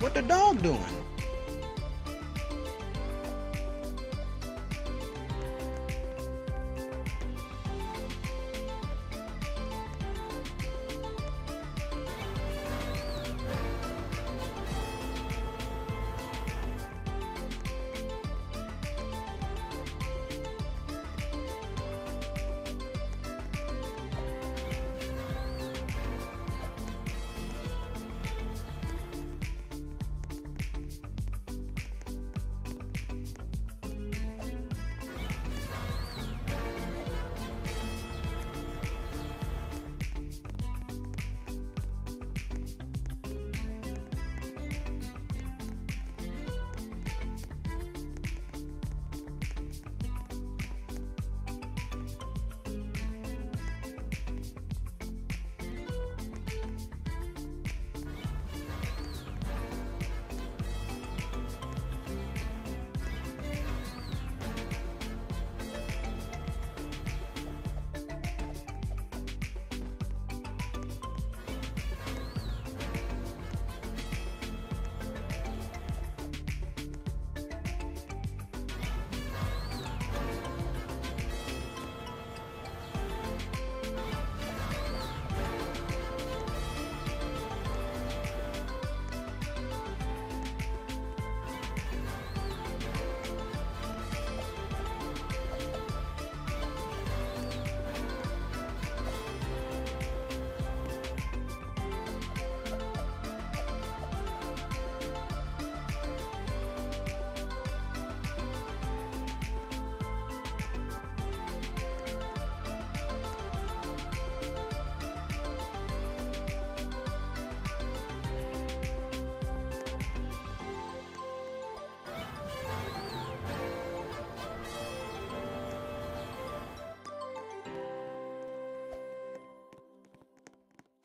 What the dog doing?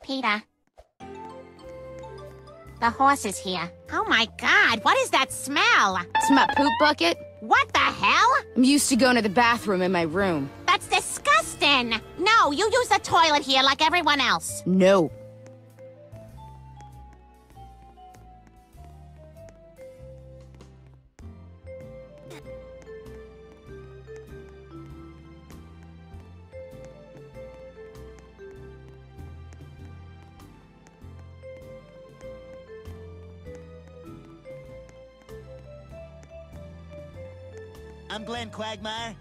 Peter. The horse is here. Oh my god, what is that smell? It's my poop bucket. What the hell? I'm used to going to the bathroom in my room. That's disgusting! No, you use the toilet here like everyone else. No. Glenn Quagmire,